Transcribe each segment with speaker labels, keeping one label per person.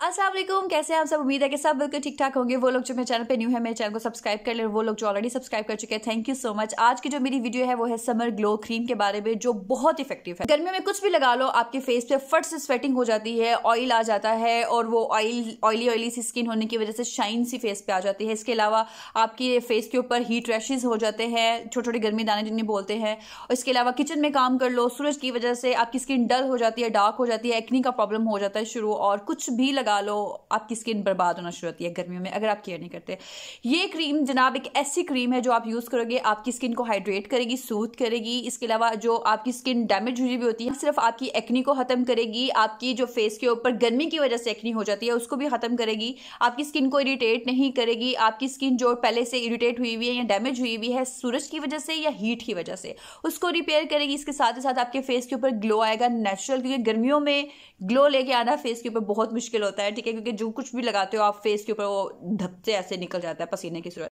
Speaker 1: असलम कैसे हैं आप सब? उम्मीद है कि सब बिल्कुल ठीक ठाक होंगे। वो लोग जो मेरे चैनल पे न्यू है, मेरे चैनल को सब्सक्राइब कर ले। वो लोग जो ऑलरेडी सब्सक्राइब कर चुके हैं थैंक यू सो मच आज की जो मेरी वीडियो है, वो है समर ग्लो क्रीम के बारे में, जो बहुत इफ़ेक्टिव है। गर्मियों में कुछ भी लगा लो, आपके फेस पे फट से स्वेटिंग हो जाती है ऑयल आ जाता है, और वो ऑयल ऑयली ऑयली सी स्किन होने की वजह से शाइन सी फेस पे आ जाती है। इसके अलावा आपके फेस के ऊपर हीट रैशेज हो जाते हैं छोटे छोटे गर्मी दाने जिन्हें बोलते हैं। इसके अलावा किचन में काम कर लो, सूरज की वजह से आपकी स्किन डल हो जाती है डार्क हो जाती है एक्नी का प्रॉब्लम हो जाता है शुरू, और कुछ भी लगा लो, आपकी स्किन बर्बाद होना शुरू होती है गर्मियों में, अगर आप केयर नहीं करते। ये क्रीम जनाब, एक ऐसी क्रीम है जो आप यूज़ करोगे, आपकी स्किन को हाइड्रेट करेगी सूथ करेगी, इसके अलावा जो आपकी स्किन डैमेज हुई भी होती है, सिर्फ़ आपकी एक्नी को ख़त्म करेगी, आपकी जो फेस के ऊपर गर्मी की वजह से एक्नी हो जाती है, उसको भी ख़त्म करेगी, आपकी स्किन को इरीटेट नहीं करेगी, आपकी स्किन जो पहले से इरीटेट हुई हुई है या डैमेज हुई हुई है, सूरज की वजह से या हीट की वजह से, उसको रिपेयर करेगी, इसके साथ ही साथ आपके फेस के ऊपर ग्लो आएगा नेचुरल क्योंकि गर्मियों में ग्लो लेके आना फेस के ऊपर बहुत मुश्किल होता है। ठीक है? क्योंकि जो कुछ भी लगाते हो आप फेस के ऊपर, वो धपसे ऐसे निकल जाता है, पसीने की सूरत।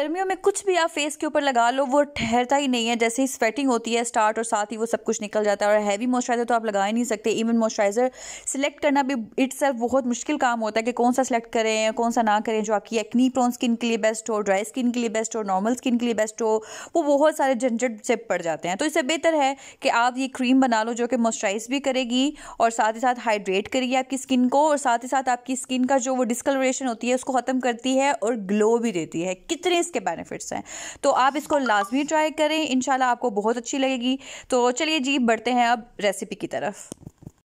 Speaker 1: गर्मियों में कुछ भी आप फेस के ऊपर लगा लो, वो ठहरता ही नहीं है। जैसे ही स्वेटिंग होती है स्टार्ट और साथ ही वो सब कुछ निकल जाता है। और हैवी मॉइस्चराइजर तो आप लगा ही नहीं सकते। इवन मॉइस्चराइजर सिलेक्ट करना भी इट्स बहुत मुश्किल काम होता है कि कौन सा सिलेक्ट करें कौन सा ना करें। जो आपकी एक्नी प्रोन स्किन के लिए बेस्ट हो ड्राई स्किन के लिए बेस्ट हो नॉर्मल स्किन के लिए बेस्ट हो, वो बहुत सारे झंझट से पड़ जाते हैं। तो इससे बेहतर है कि आप ये क्रीम बना लो जो कि मॉइस्चराइज भी करेगी और साथ ही साथ हाइड्रेट करेगी आपकी स्किन को और साथ ही साथ आपकी स्किन का जो वो डिस्कलरेशन होती है, उसको ख़त्म करती है और ग्लो भी देती है। कितने इसके बेनिफिट्स हैं। तो आप इसको लाजमी ट्राई करें। इनशाला आपको बहुत अच्छी लगेगी। तो चलिए जी, बढ़ते हैं अब रेसिपी की तरफ़।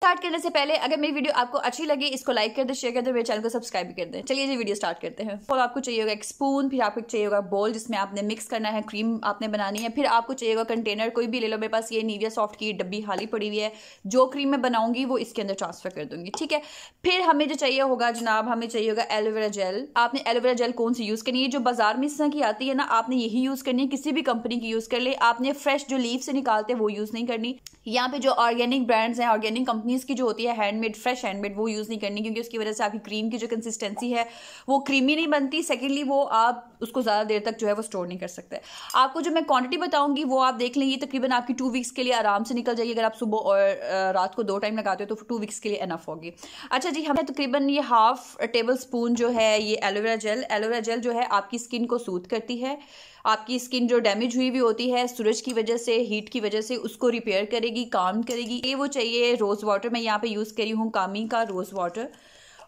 Speaker 1: स्टार्ट करने से पहले अगर मेरी वीडियो आपको अच्छी लगी, इसको लाइक कर दे शेयर कर दे, मेरे चैनल को सब्सक्राइब भी कर दे। चलिए जी वीडियो स्टार्ट करते हैं। और आपको चाहिए होगा एक स्पून फिर आपको चाहिए होगा बोल जिसमें आपने मिक्स करना है क्रीम आपने बनानी है। फिर आपको चाहिए होगा कंटेनर कोई भी ले लो, मेरे पास ये नीविया सॉफ्ट की डब्बी खाली पड़ी हुई है। जो क्रीम मैं बनाऊँगी, वो इसके अंदर ट्रांसफ़र कर दूँगी, ठीक है? फिर हमें जो चाहिए होगा जनाब, हमें चाहिए होगा एलोवेरा जेल आपने एलोवेरा जेल कौन सी यूज़ करनी है? जो बाज़ार में इस तरह की आती है ना, आपने यही यूज़ करनी है, किसी भी कंपनी की यूज़ कर ले। आपने फ्रेश जो लीव से निकालते हैं, वो यूज़ नहीं करनी। यहाँ पे जो ऑर्गेनिक ब्रांड्स हैं ऑर्गेनिक कंपनीज़ की जो होती है हैंडमेड फ्रेश हैंडमेड वो यूज़ नहीं करनी क्योंकि उसकी वजह से आपकी क्रीम की जो कंसिस्टेंसी है, वो क्रीमी नहीं बनती। सेकेंडली वो आप उसको ज़्यादा देर तक जो है वो स्टोर नहीं कर सकते। आपको जो मैं क्वांटिटी बताऊँगी, वो आप देख लेंगे, तकरीबन आपकी टू वीक्स के लिए आराम से निकल जाएगी। अगर आप सुबह और रात को दो टाइम लगाते हो तो टू वीक्स के लिए इनफ होगी। अच्छा जी, हमें तकरीबन ये हाफ़ टेबल स्पून जो है, ये एलोवेरा जेल एलोवेरा जेल जो है, आपकी स्किन को सूथ करती है। आपकी स्किन जो डैमेज हुई हुई होती है, सूरज की वजह से, हीट की वजह से, उसको रिपेयर करेगी, काम करेगी। ये वो चाहिए रोज़ वाटर मैं यहाँ पे यूज़ करी हूँ कामी का रोज़ वाटर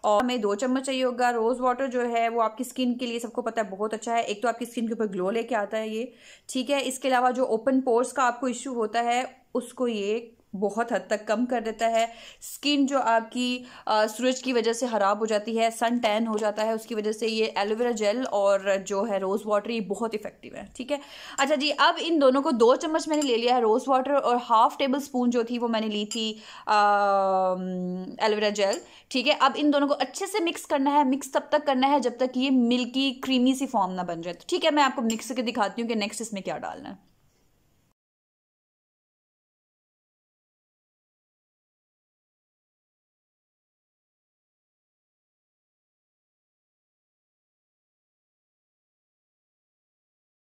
Speaker 1: और हमें दो चम्मच चाहिए होगा। रोज़ वाटर जो है, वो आपकी स्किन के लिए सबको पता है बहुत अच्छा है। एक तो आपकी स्किन के ऊपर ग्लो लेके आता है ये। ठीक है, इसके अलावा जो ओपन पोर्स का आपको इश्यू होता है, उसको ये बहुत हद तक कम कर देता है। स्किन जो आपकी सूरज की वजह से ख़राब हो जाती है, सन टैन हो जाता है, उसकी वजह से ये एलोवेरा जेल और जो है रोज़ वाटर ये बहुत इफ़ेक्टिव है, ठीक है? अच्छा जी, अब इन दोनों को दो चम्मच मैंने ले लिया है, रोज़ वाटर और हाफ़ टेबल स्पून जो थी वो मैंने ली थी एलोवेरा जेल, ठीक है? अब इन दोनों को अच्छे से मिक्स करना है, मिक्स तब तक करना है जब तक ये मिल्की, क्रीमी सी फॉर्म ना बन जाए। तो ठीक है, मैं आपको मिक्स करके दिखाती हूँ कि नेक्स्ट इसमें क्या डालना है।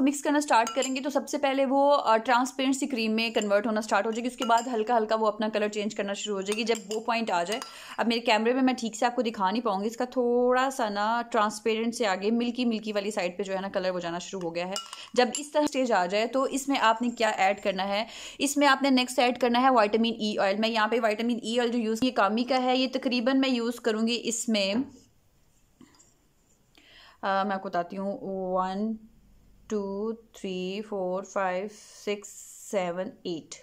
Speaker 1: मिक्स करना स्टार्ट करेंगे तो सबसे पहले वो ट्रांसपेरेंट सी क्रीम में कन्वर्ट होना स्टार्ट हो जाएगी। उसके बाद हल्का हल्का वो अपना कलर चेंज करना शुरू हो जाएगी। जब वो पॉइंट आ जाए, अब मेरे कैमरे में मैं ठीक से आपको दिखा नहीं पाऊँगी, इसका थोड़ा सा ना ट्रांसपेरेंट से आगे मिल्की मिल्की वाली साइड पर जो है ना कलर हो जाना शुरू हो गया है। जब इस तरह स्टेज आ जाए तो इसमें आपने क्या ऐड करना है? इसमें आपने नेक्स्ट ऐड करना है वाइटामिन ई ऑयल मैं यहाँ पर वाइटामिन ई ऑयल जो यूज़ ये कामी का है, ये तकरीबन मैं यूज़ करूँगी इसमें मैं आपको बताती हूँ one two, three, four, five, six, seven, eight.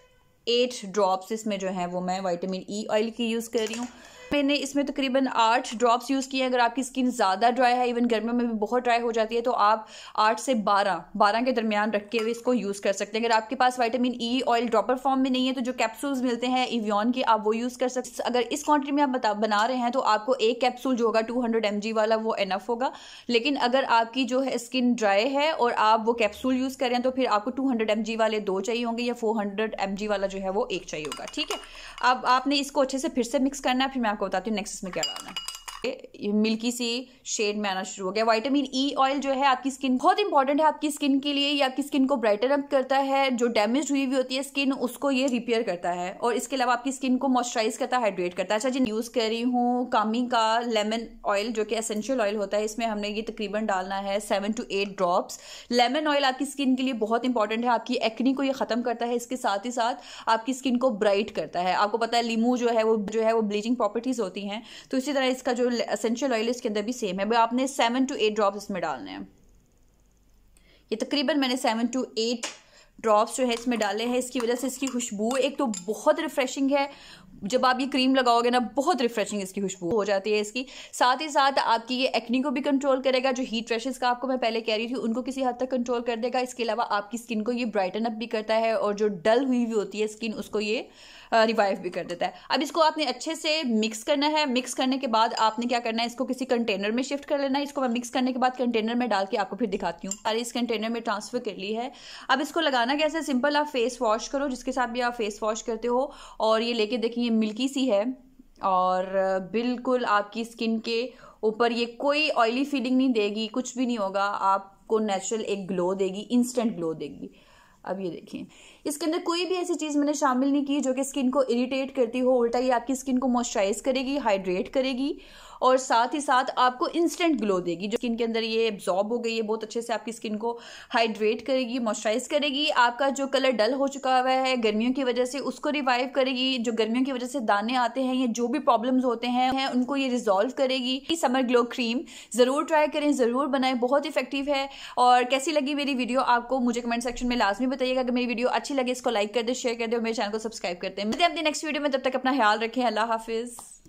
Speaker 1: Eight drops इसमें जो है वो मैं वाइटामिन ई ऑयल की यूज़ कर रही हूँ। मैंने इसमें तकरीबन आठ ड्रॉप्स यूज़ किए हैं। अगर आपकी स्किन ज़्यादा ड्राई है इवन गर्मियों में भी बहुत ड्राई हो जाती है तो आप आठ से बारह बारह के दरमियान रख के इसको यूज़ कर सकते हैं। अगर आपके पास vitamin E oil dropper form में नहीं है तो जो कैप्सूल्स मिलते हैं इवियन के, आप वो यूज़ कर सकते अगर इस क्वान्टिटी में आप बता, बना रहे हैं तो आपको एक कैप्सूल जो होगा टू हंड्रेड वाला, वो एनफ होगा। लेकिन अगर आपकी जो है स्किन ड्राई है और आप वो कैप्सूल यूज़ करें तो फिर आपको टू हंड्रेड वाले दो चाहिए होंगे, या फोर हंड्रेड वाला जो है, वो एक चाहिए होगा। ठीक है? अब आपने इसको अच्छे से फिर से मिक्स करना है, फिर मैं आपको बताती हूँ नेक्स्ट इसमें क्या डालना है मिल्की सी शेड में आना शुरू हो गया। वाइटामिन ई ऑयल जो है आपकी स्किन बहुत इंपॉर्टेंट है आपकी स्किन के लिए, ये आपकी स्किन को ब्राइटन अप करता है, जो डैमेज हुई हुई होती है स्किन उसको ये रिपेयर करता है। और इसके अलावा आपकी स्किन को मॉइस्चराइज करता है हाइड्रेट करता है। अच्छा जी यूज़ कर रही हूँ कामी का लेमन ऑयल जो कि एसेंशियल ऑयल होता है। इसमें हमने ये तकरीबन डालना है seven two eight drops lemon oil आपकी स्किन के लिए बहुत इंपॉर्टेंट है। आपकी एक्नी को ये ख़त्म करता है। इसके साथ ही साथ आपकी स्किन को ब्राइट करता है। आपको पता है, लीमू जो है वो, जो है वो ब्लीचिंग प्रॉपर्टीज़ होती हैं। तो इसी तरह इसका जो एसेंशियल ऑयल इसके अंदर भी सेम है आपने सेवन टू एट ड्रॉप्स इसमें डालने हैं। ये तकरीबन मैंने सेवन टू एट ड्रॉप्स जो है इसमें डाले हैं, इसकी वजह से इसकी खुशबू, एक तो बहुत रिफ्रेशिंग है। जब आप ये क्रीम लगाओगे ना, बहुत रिफ्रेशिंग इसकी खुशबू हो जाती है इसकी। साथ ही साथ आपकी ये एक्नी को भी कंट्रोल करेगा, जो हीट रैशेस का आपको मैं पहले कह रही थी, उनको किसी हद तक कंट्रोल कर देगा। इसके अलावा आपकी स्किन को ये ब्राइटन अप भी करता है, और जो डल हुई हुई होती है स्किन उसको ये रिवाइव भी कर देता है। अब इसको आपने अच्छे से मिक्स करना है। मिक्स करने के बाद आपने क्या करना है? इसको किसी कंटेनर में शिफ्ट कर लेना है। इसको मैं मिक्स करने के बाद कंटेनर में डाल के आपको फिर दिखाती हूँ। सारी इस कंटेनर में ट्रांसफ़र कर ली है। अब इसको लगाना कैसे सिंपल आप फेस वॉश करो, जिसके साथ भी आप फेस वॉश करते हो। और ये लेके देखिए मिल्की सी है। और बिल्कुल आपकी स्किन के ऊपर ये कोई ऑयली फीलिंग नहीं देगी। कुछ भी नहीं होगा। आपको नेचुरल एक ग्लो देगी इंस्टेंट ग्लो देगी। अब ये देखिए इसके अंदर कोई भी ऐसी चीज़ मैंने शामिल नहीं की जो कि स्किन को इरिटेट करती हो, उल्टा ये आपकी स्किन को मॉइस्चराइज करेगी, हाइड्रेट करेगी और साथ ही साथ आपको इंस्टेंट ग्लो देगी, जो स्किन के अंदर ये एब्जॉर्ब हो गई है, बहुत अच्छे से आपकी स्किन को हाइड्रेट करेगी मॉइस्चराइज करेगी, आपका जो कलर डल हो चुका हुआ है, गर्मियों की वजह से उसको रिवाइव करेगी, जो गर्मियों की वजह से दाने आते हैं, या जो भी प्रॉब्लम्स होते हैं उनको ये रिजॉल्व करेगी। समर ग्लो क्रीम ज़रूर ट्राई करें, ज़रूर बनाएँ, बहुत इफ़ेक्टिव है। और कैसी लगी मेरी वीडियो आपको मुझे कमेंट सेक्शन में लाजमी बताइएगा। अगर मेरी वीडियो अच्छी लगे, इसको लाइक कर दे शेयर कर दे और मेरे चैनल को सब्सक्राइब करते हैं मिलते अपनी नेक्स्ट वीडियो में, तब तक अपना ख्याल रखें। अल्लाह हाफिज़।